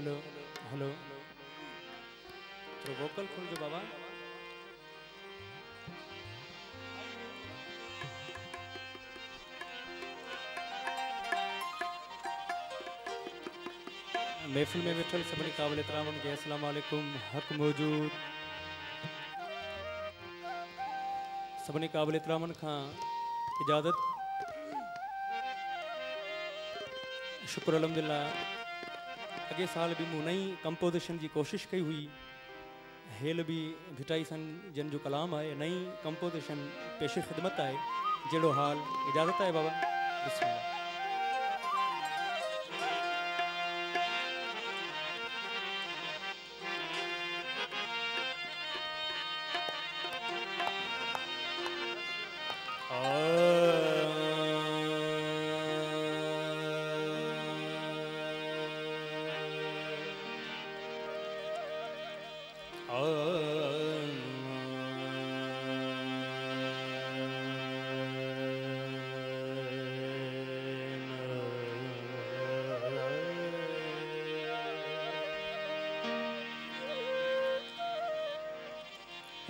Hello hello. तो vocal खोल दो बाबा। महफिल में वेठल सभिनी क़ाबिल एतिरामनि खे अस्सलाम वालेकुम। हक़ मौजूद। सभिनी क़ाबिल एतिरामनि खां। इजाज़त। शुक्र अलहमदिल्ला अॻे साल भी मूं नई कंपोज़िशन की कोशिश कई हुई। हेल भी भिटाई सन जिन जो कलाम है नई कंपोज़िशन पेश ख़िदमत आहे जहिड़ो हाल इजाज़त आहे बाबा।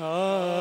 Ah.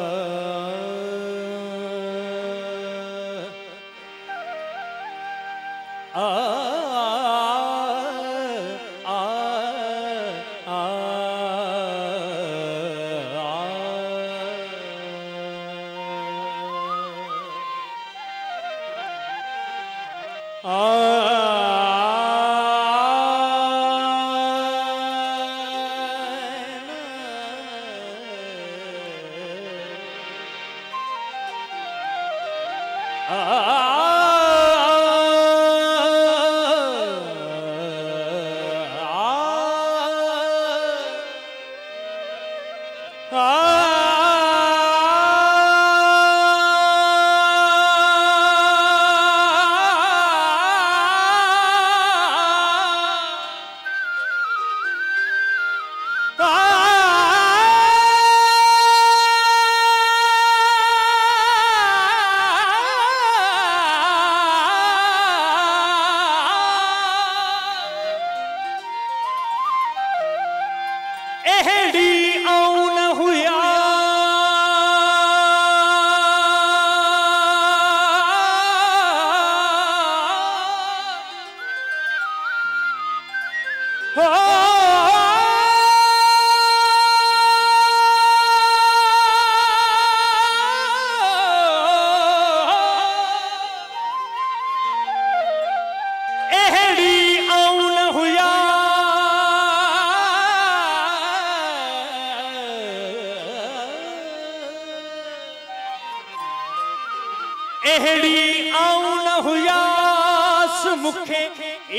अहिड़ी आऊँ हुयास मूंखे,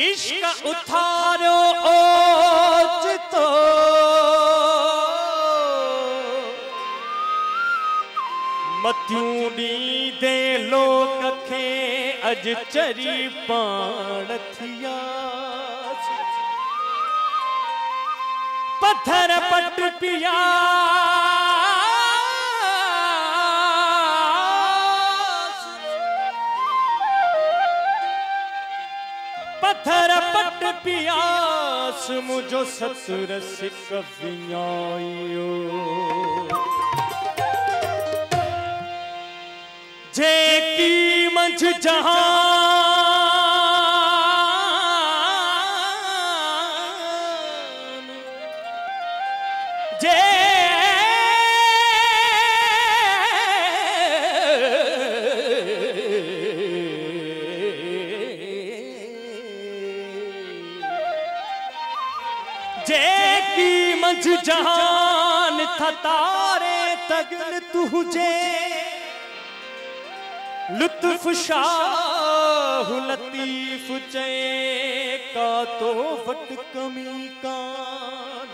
इश्क उथारियो ओचितो मथियूं ॾींदे लोक खे अॼु चरी पाण थियास। पत्थर पट पिया पत्थर पट पियास मुझो ससुर सिक जे की मंझ जहान मंझ जहान था तारे तगन तुझे। लुत्फ शाह लतीफ चए का तो वट कमी कान।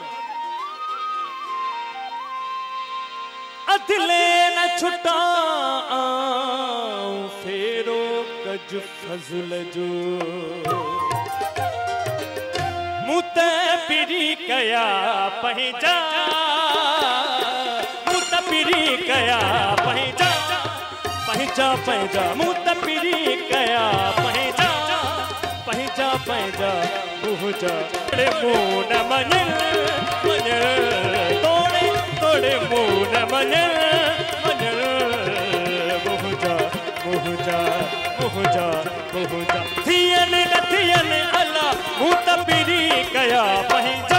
अदले न छुटा फेरो कज फजल जो। मुत पिरी कया पहचा मुत पिरी कया पहचा पहचा पहचा मुत पिरी कया पहचा पहचा पहचा बुहजा। तोड़े मून मन मन तोड़े तोड़े मून मन पहुँचा पहुँचा पहुँचा थियन न थियन अला मूं त पिरी कया पंहिंजा।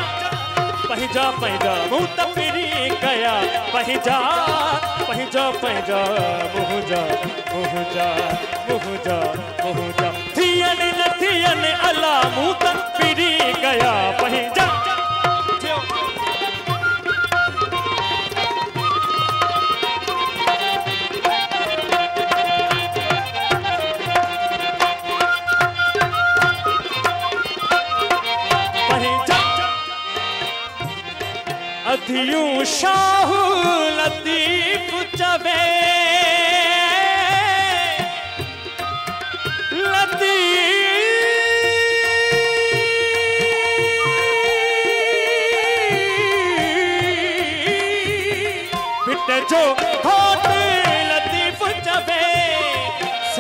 पंहिंजा पंहिंजा मूं त कया पंहिंजा। पंहिंजा पंहिंजा मुंहिंजा मुंहिंजा मुंहिंजा मुंहिंजा थियन न थियन अला मूं त कया पंहिंजा।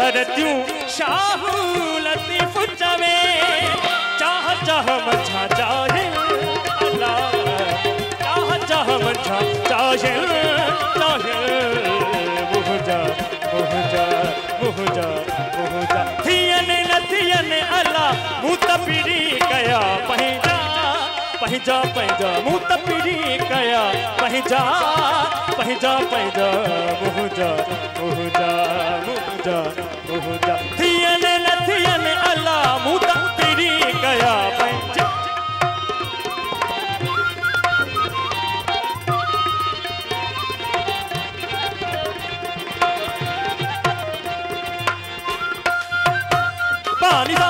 धरत्यू शाहू पहिजा पहिजा मुँह त कया। पहिजा पहिजा पहिजा मुहुजा मुहुजा मुहुजा मुहुजा थियन न थियन अला मुँह त कया। पहिजा। पानी सा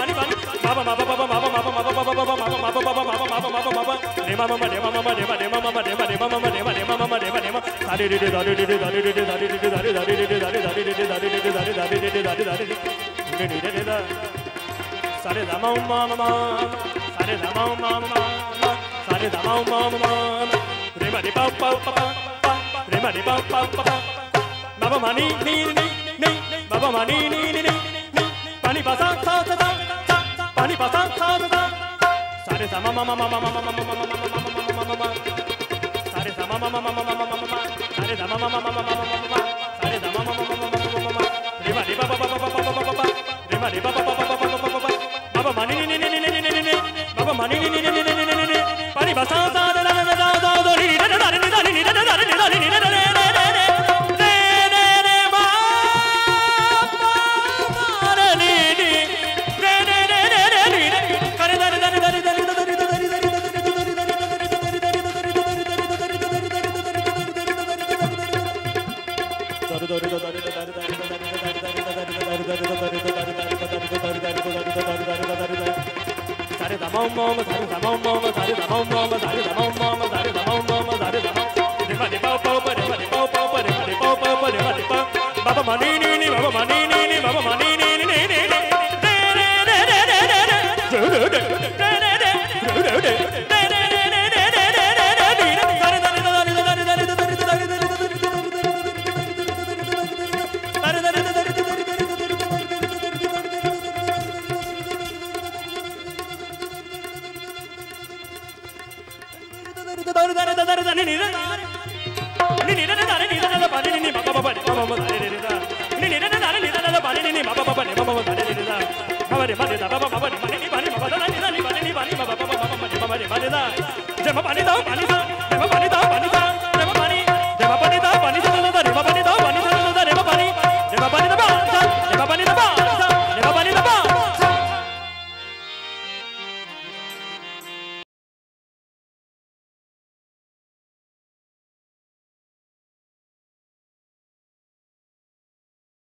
Sare da ma ma ma ma, sare da ma ma ma ma, sare da ma ma ma ma. Prema de pa pa pa pa, prema de pa pa pa pa. Baba mani ni ni ni, baba mani ni ni ni. Pani pa sa sa sa sa, pani pa sa sa sa. Sare da ma ma ma ma ma ma ma ma ma ma ma ma ma ma ma ma. Sare da ma ma ma ma ma ma ma. マママママママママまま。まマママママママママママレバレバババババババババレバレバババババババババババマネネネネネネネネネババマネネネネネネネネネバリバサンサン home roll of Jump up on it, down, on it, down.